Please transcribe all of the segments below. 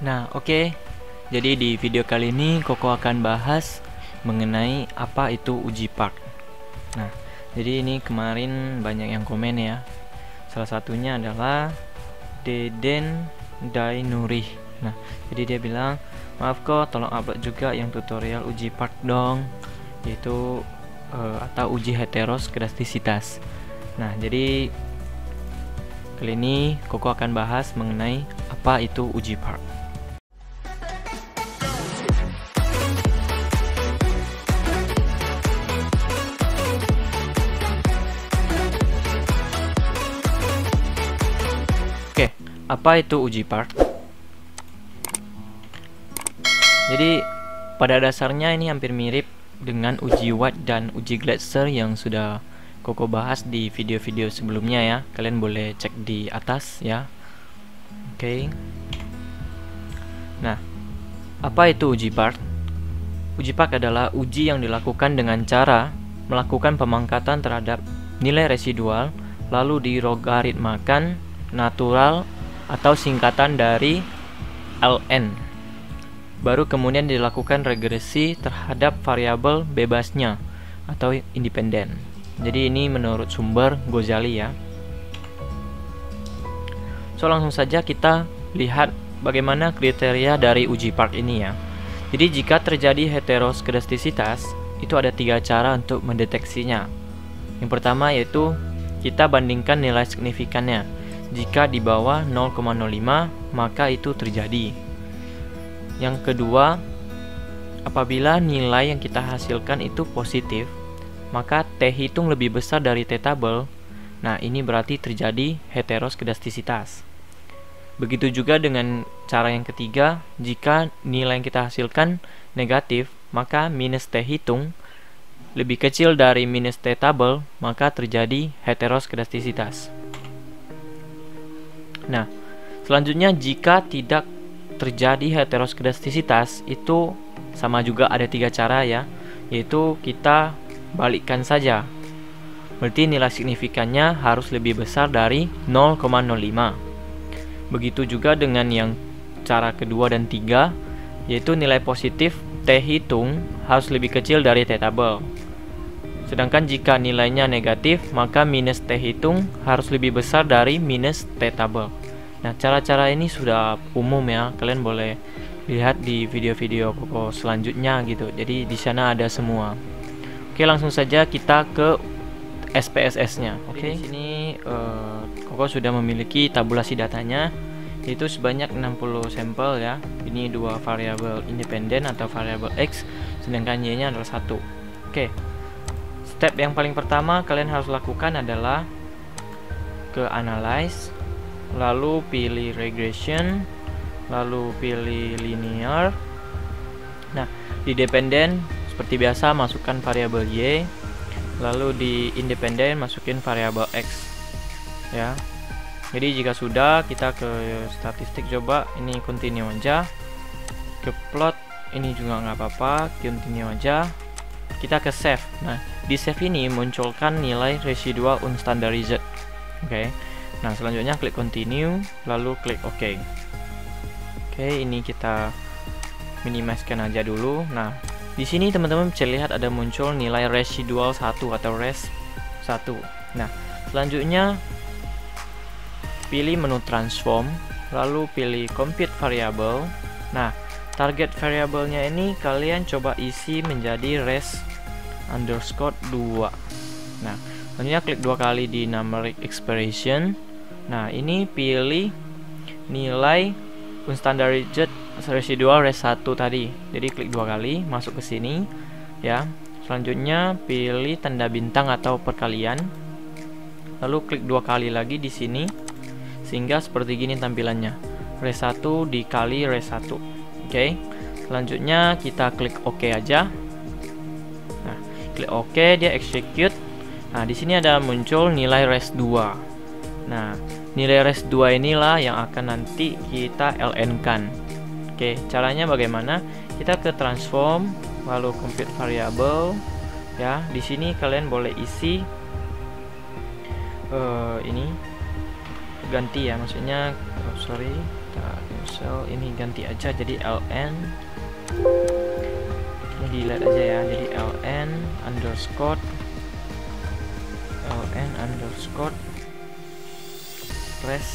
Nah, oke. Okay. Jadi di video kali ini Koko akan bahas mengenai apa itu uji park. Nah, jadi ini kemarin banyak yang komen ya. Salah satunya adalah Deden Dainuri. Nah, jadi dia bilang, "Maaf kok, tolong upload juga yang tutorial uji park dong." Yaitu uh, atau uji heteroskedastisitas. Nah, jadi kali ini Koko akan bahas mengenai apa itu uji park. Apa itu uji part? Jadi pada dasarnya ini hampir mirip dengan uji Watt dan uji Glasser yang sudah Koko bahas di video-video sebelumnya ya. Kalian boleh cek di atas ya. Oke. Okay. Nah, apa itu uji part? Uji part adalah uji yang dilakukan dengan cara melakukan pemangkatan terhadap nilai residual lalu dilogaritmakan natural atau singkatan dari ln. Baru kemudian dilakukan regresi terhadap variabel bebasnya atau independen. Jadi ini menurut sumber Gozali ya. So langsung saja kita lihat bagaimana kriteria dari uji park ini ya. Jadi jika terjadi heteroskedastisitas, itu ada tiga cara untuk mendeteksinya. Yang pertama yaitu kita bandingkan nilai signifikannya. Jika di bawah 0,05, maka itu terjadi. Yang kedua, apabila nilai yang kita hasilkan itu positif, maka T hitung lebih besar dari T tabel. Nah, ini berarti terjadi heteroskedastisitas. Begitu juga dengan cara yang ketiga, jika nilai yang kita hasilkan negatif, maka minus T hitung lebih kecil dari minus T tabel, maka terjadi heteroskedastisitas. Nah, selanjutnya jika tidak terjadi heteroskedastisitas itu sama juga ada tiga cara ya, yaitu kita balikkan saja. Berarti nilai signifikannya harus lebih besar dari 0,05. Begitu juga dengan yang cara kedua dan tiga, yaitu nilai positif T hitung harus lebih kecil dari T tabel. Sedangkan jika nilainya negatif, maka minus T hitung harus lebih besar dari minus T tabel. Nah, cara-cara ini sudah umum ya. Kalian boleh lihat di video-video Koko selanjutnya gitu. Jadi di sana ada semua. Oke, langsung saja kita ke SPSS-nya. Oke, di sini uh, Koko sudah memiliki tabulasi datanya itu sebanyak 60 sampel ya. Ini dua variabel independen atau variabel X sedangkan Y-nya adalah satu. Oke. Step yang paling pertama kalian harus lakukan adalah ke analyze lalu pilih regression lalu pilih linear. Nah di dependent seperti biasa masukkan variabel y lalu di independent masukin variabel x ya. Jadi jika sudah kita ke statistik coba. Ini continue aja. Ke plot ini juga nggak apa-apa. Continue aja. Kita ke save. Nah di save ini munculkan nilai residual unstandarized. Oke. okay. Nah, selanjutnya klik continue, lalu klik OK. Oke, ini kita minimizekan aja dulu. Nah, di sini teman-teman bisa lihat ada muncul nilai residual 1 atau res 1. Nah, selanjutnya pilih menu transform, lalu pilih compute variable. Nah, target variabelnya ini kalian coba isi menjadi res underscore 2. Nah, selanjutnya klik dua kali di numeric expression Nah, ini pilih nilai unstandarized residual res 1 tadi. Jadi klik dua kali, masuk ke sini ya. Selanjutnya pilih tanda bintang atau perkalian. Lalu klik dua kali lagi di sini sehingga seperti gini tampilannya. Res 1 dikali res 1. Oke. Okay. Selanjutnya kita klik OK aja. Nah, klik OK dia execute. Nah, di sini ada muncul nilai res 2. Nah, nilai res 2 inilah yang akan nanti kita ln kan oke caranya bagaimana? Kita ke transform lalu compute variable ya. Di sini kalian boleh isi uh, ini ganti ya. Maksudnya oh, sorry kita so ini ganti aja jadi ln ini delete aja ya jadi ln underscore ln underscore res.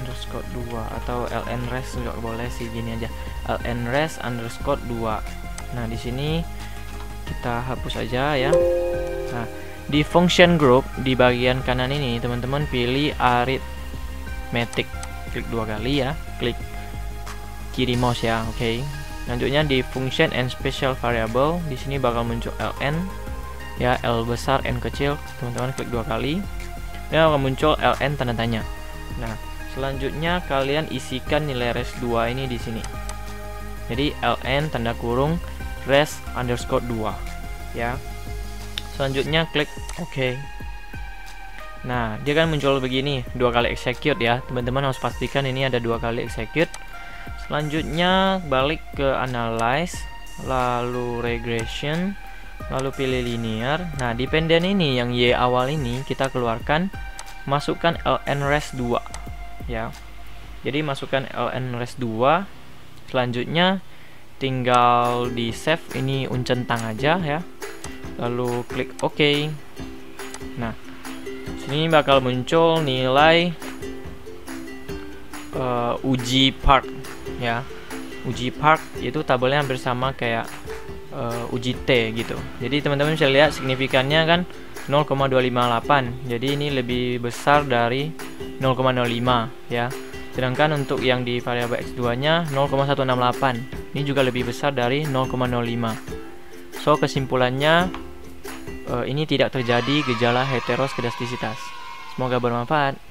Underscore 2 atau ln res juga boleh sih gini aja. Ln res underscore 2 nah di sini kita hapus aja ya. Nah di function group di bagian kanan ini teman-teman pilih arithmetic. Klik dua kali ya. Klik kiri mouse ya oke. Okay. selanjutnya di function and special variable di sini bakal muncul ln ya L besar N kecil. Teman-teman klik dua kali ya akan muncul ln tanda tanya. Nah selanjutnya kalian isikan nilai res 2 ini di sini. Jadi ln tanda kurung res underscore 2 ya. Selanjutnya klik OK. Nah dia kan muncul begini dua kali execute ya. Teman-teman harus pastikan ini ada dua kali execute. Selanjutnya balik ke analyze lalu regression lalu pilih linear. Nah dependent ini yang Y awal ini kita keluarkan masukkan ln res 2 ya. Jadi masukkan ln res 2 selanjutnya tinggal di save ini uncentang aja ya. Lalu klik OK. Nah sini bakal muncul nilai uh, uji part ya. Uji part itu tabelnya hampir sama kayak uh, uji T gitu. Jadi teman-teman bisa lihat signifikannya kan 0,258 jadi ini lebih besar dari 0,05 ya. Sedangkan untuk yang di variabel x2 nya 0,168 ini juga lebih besar dari 0,05 so kesimpulannya uh, ini tidak terjadi gejala heteroskedastisitas. Semoga bermanfaat.